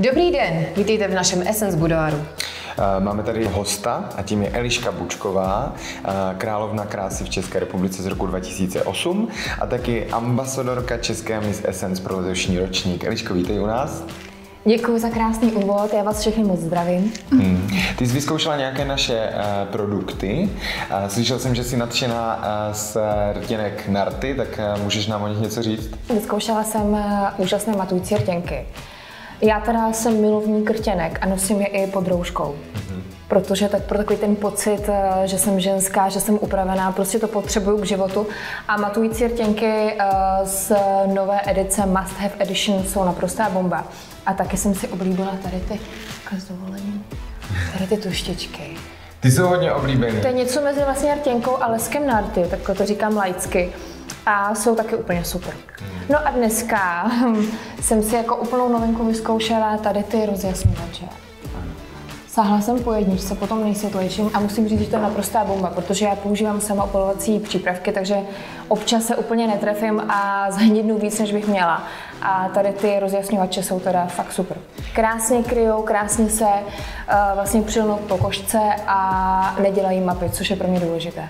Dobrý den, vítejte v našem Essence Budoiru. Eh, máme tady hosta a tím je Eliška Bučková, eh, královna krásy v České republice z roku 2008 a taky ambasadorka České Miss Essence pro letošní ročník. Eliško, vítej u nás. Děkuji za krásný úvod, já vás všechny moc zdravím. Hmm. Ty jsi vyzkoušela nějaké naše uh, produkty. Uh, slyšel jsem, že jsi nadšená uh, z rtěnek Narty, tak uh, můžeš nám o nich něco říct? Vyzkoušela jsem uh, úžasné matující rtěnky. Já teda jsem milovník rtěnek a nosím je i pod rouškou. Mm-hmm. Protože tak pro takový ten pocit, eh, že jsem ženská, že jsem upravená, prostě to potřebuju k životu. A matující rtěnky eh, z nové edice Must Have Edition jsou naprostá bomba. A taky jsem si oblíbila tady ty, s dovolením, tady ty tuštičky. Ty jsou hodně oblíbené. To je něco mezi vlastně rtěnkou a leskem narty, tak to říkám laicky a jsou taky úplně super. No a dneska jsem si jako úplnou novinku vyzkoušela tady ty rozjasňovače. Sáhla jsem po jedničce, potom nejsvětlejším a musím říct, že to je naprostá bomba, protože já používám sama opalovací přípravky, takže občas se úplně netrefím a zhnidnu víc, než bych měla. A tady ty rozjasňovače jsou teda fakt super. Krásně kryjou, krásně se uh, vlastně přilnou k pokožce a nedělají mapy, což je pro mě důležité.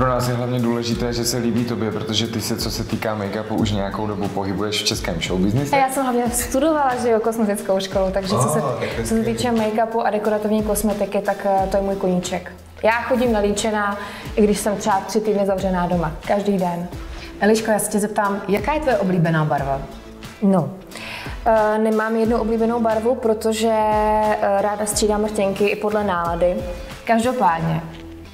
Pro nás je hlavně důležité, že se líbí tobě, protože ty se, co se týká make-upu, už nějakou dobu pohybuješ v českém showbiznisu. Já jsem hlavně studovala, že jo, kosmetickou školu, takže oh, co, se, co se týče make-upu a dekorativní kosmetiky, tak eh, to je můj koníček. Já chodím nalíčená, i když jsem třeba tři týdny zavřená doma, každý den. Eliško, já se tě zeptám, jaká je tvoje oblíbená barva? No, eh, nemám jednu oblíbenou barvu, protože eh, ráda střídám rtěnky i podle nálady. Každopádně,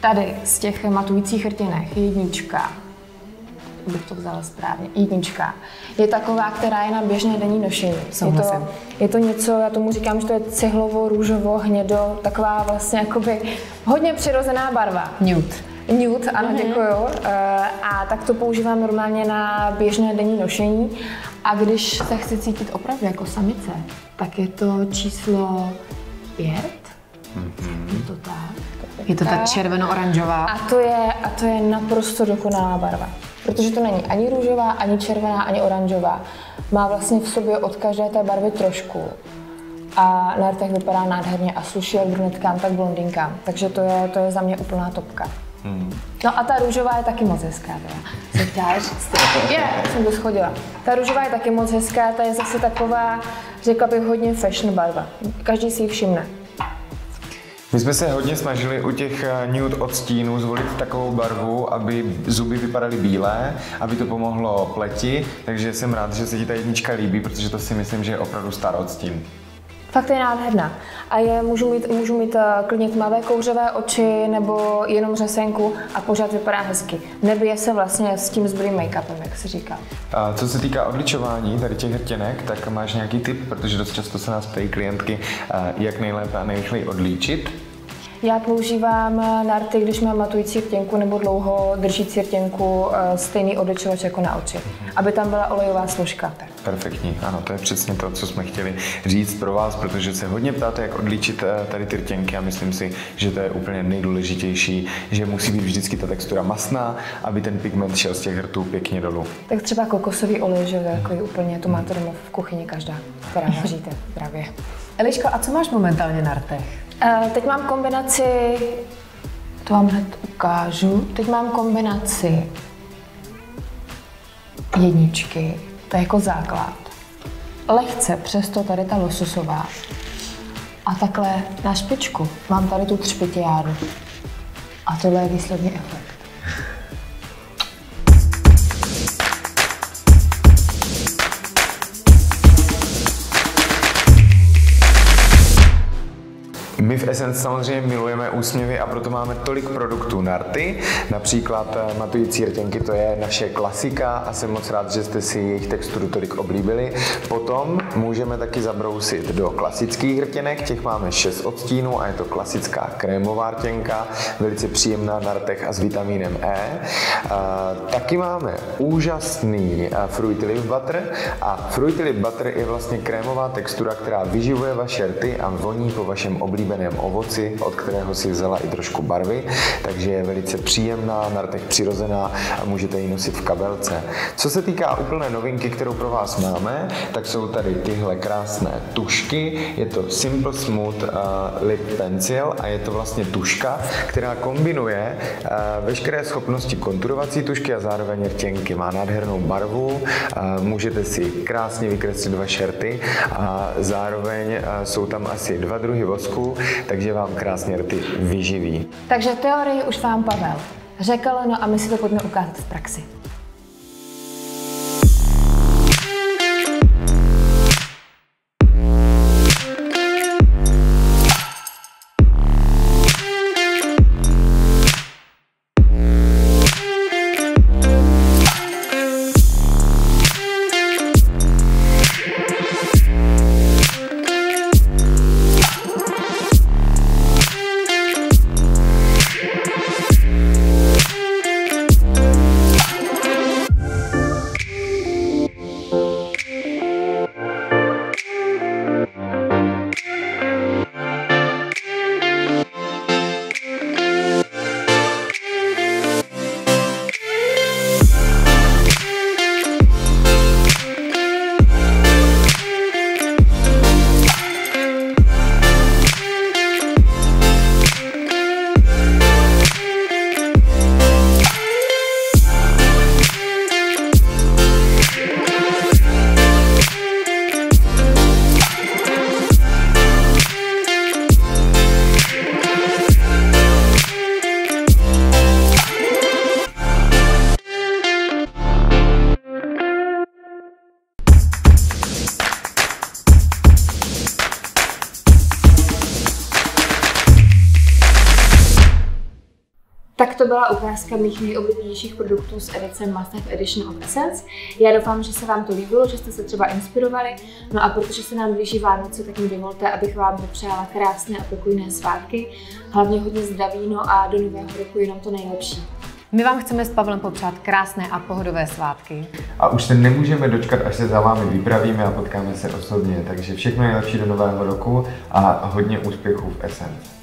Tady z těch matujících rtěnek jednička, bych to vzala správně, jednička, je taková, která je na běžné denní nošení. Je to, je to něco, já tomu říkám, že to je cihlovo, růžovo, hnědo, taková vlastně jakoby hodně přirozená barva. Nude. Nude, ano, mm-hmm. děkuju. Eh, a tak to používám normálně na běžné denní nošení. A když se chci cítit opravdu jako samice, tak je to číslo pět. Mm-hmm. Je to tak. Je to ta červeno-oranžová. A to, je, a to je naprosto dokonalá barva. Protože to není ani růžová, ani červená, ani oranžová. Má vlastně v sobě od každé té barvy trošku. A na rtech vypadá nádherně a sluší jak brunetkám, tak blondinkám. Takže to je, to je za mě úplná topka. Hmm. No a ta růžová je taky moc hezká teda. Se ptáš? Je, jsem to schodila. Ta růžová je taky moc hezká, ta je zase taková, řekla bych, hodně fashion barva. Každý si ji všimne. My jsme se hodně snažili u těch eh, nude odstínů zvolit takovou barvu, aby zuby vypadaly bílé, aby to pomohlo pleti, takže jsem rád, že se ti ta jednička líbí, protože to si myslím, že je opravdu starý odstín. Fakt je nádherná. A je, můžu mít, můžu mít uh, klidně tmavé kouřové oči nebo jenom řesenku a pořád vypadá hezky. Nebije se vlastně s tím zbrým make-upem, jak se říká. A co se týká odličování tady těch hrtěnek, tak máš nějaký tip, protože dost často se nás ptají klientky, uh, jak nejlépe a nejrychleji odlíčit. Já používám na rty, když mám matující rtěnku nebo dlouho držící rtěnku, eh, stejný odličovač jako na oči, aby tam byla olejová složka. Perfektní, ano, to je přesně to, co jsme chtěli říct pro vás, protože se hodně ptáte, jak odličit eh, tady ty rtěnky a myslím si, že to je úplně nejdůležitější, že musí být vždycky ta textura masná, aby ten pigment šel z těch hrtů pěkně dolů. Tak třeba kokosový olej, že jako úplně to máte doma v kuchyni každá, která vaříte právě. Eliško, a co máš momentálně na rtech? Uh, teď mám kombinaci, to vám hned ukážu, teď mám kombinaci jedničky, to je jako základ. Lehce přesto tady ta lososová. A takhle na špičku mám tady tu třpitiáru. A tohle je výsledný efekt. My v Essence samozřejmě milujeme úsměvy a proto máme tolik produktů Narty, například eh, matující rtěnky, to je naše klasika a jsem moc rád, že jste si jejich texturu tolik oblíbili. Potom můžeme taky zabrousit do klasických rtěnek, těch máme 6 odstínů a je to klasická krémová rtěnka, velice příjemná na rtech a s vitamínem E. Eh, taky máme úžasný eh, Fruity Leaf Butter a Fruity Leaf Butter je vlastně krémová textura, která vyživuje vaše rty a voní po vašem oblíbeném rostlinném ovoci, od kterého si vzala i trošku barvy, takže je velice příjemná, na rtech přirozená a můžete ji nosit v kabelce. Co se týká úplné novinky, kterou pro vás máme, tak jsou tady tyhle krásné tušky. Je to Simple Smooth uh, Lip Pencil a je to vlastně tuška, která kombinuje uh, veškeré schopnosti konturovací tušky a zároveň rtěnky. Má nádhernou barvu, uh, můžete si krásně vykreslit vaše rty a zároveň jsou tam asi dva druhy vosku, takže vám krásně rty vyživí. Takže teorii už vám Pavel řekl, no a my si to pojďme ukázat v praxi. To byla ukázka mých nejoblíbenějších produktů z edice Must Have Edition of Essence. Já doufám, že se vám to líbilo, že jste se třeba inspirovali. No a protože se nám blíží Vánoce, tak mi dovolte, abych vám popřála krásné a pokojné svátky, hlavně hodně zdraví, no a do nového roku jenom to nejlepší. My vám chceme s Pavlem popřát krásné a pohodové svátky. A už se nemůžeme dočkat, až se za vámi vypravíme a potkáme se osobně. Takže všechno nejlepší do nového roku a hodně úspěchů v Essence.